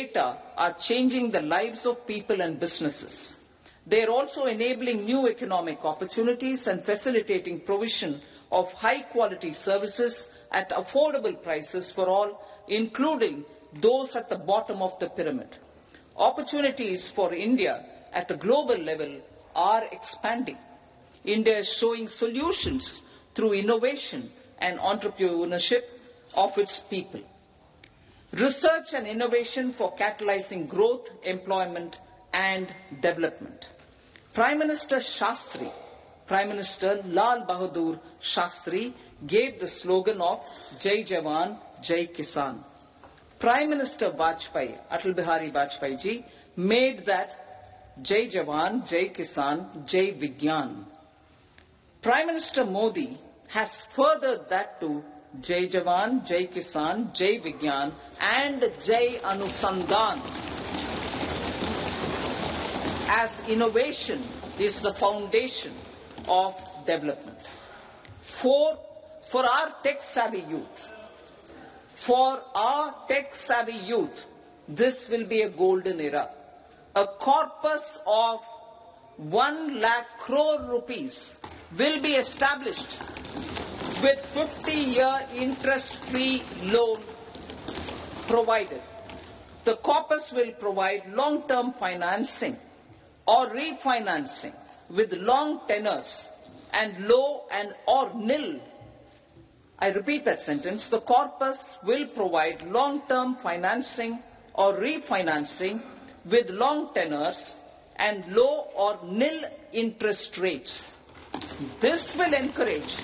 data are changing the lives of people and businesses. They are also enabling new economic opportunities and facilitating provision of high quality services at affordable prices for all, including those at the bottom of the pyramid. Opportunities for India at the global level are expanding. India is showing solutions through innovation and entrepreneurship of its people. Research and innovation for catalyzing growth, employment and development. Prime Minister Shastri, Prime Minister Lal Bahadur Shastri gave the slogan of Jai Jawan, Jai Kisan. Prime Minister Vajpayee, Atal Bihari Vajpayee ji, made that Jai Jawan, Jai Kisan, Jai Vigyan. Prime Minister Modi has furthered that to Jai Jawan, Jai Kisan, Jai Vigyan and Jai Anusandhan as innovation is the foundation of development. For, for our tech savvy youth, for our tech savvy youth, this will be a golden era. A corpus of 1 lakh crore rupees will be established with 50 year interest free loan provided. The corpus will provide long term financing or refinancing with long tenors and low and or nil. I repeat that sentence. The corpus will provide long term financing or refinancing with long tenors and low or nil interest rates. This will encourage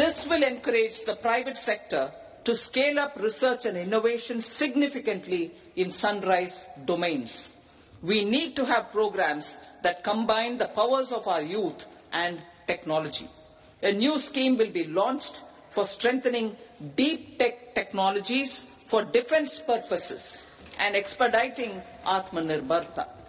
this will encourage the private sector to scale up research and innovation significantly in sunrise domains. We need to have programs that combine the powers of our youth and technology. A new scheme will be launched for strengthening deep tech technologies for defense purposes and expediting Atmanirbharta.